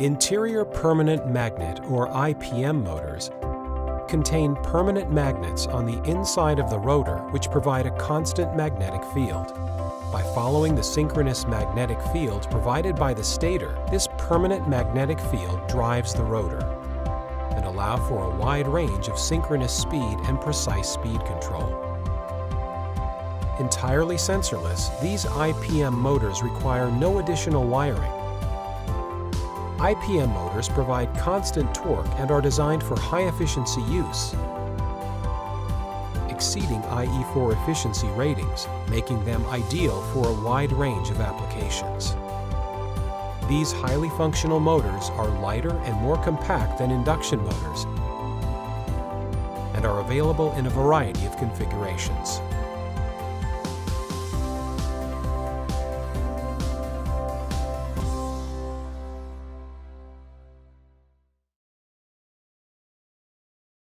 Interior Permanent Magnet or IPM motors contain permanent magnets on the inside of the rotor which provide a constant magnetic field. By following the synchronous magnetic field provided by the stator, this permanent magnetic field drives the rotor and allow for a wide range of synchronous speed and precise speed control. Entirely sensorless, these IPM motors require no additional wiring IPM motors provide constant torque and are designed for high-efficiency use, exceeding IE4 efficiency ratings, making them ideal for a wide range of applications. These highly functional motors are lighter and more compact than induction motors and are available in a variety of configurations.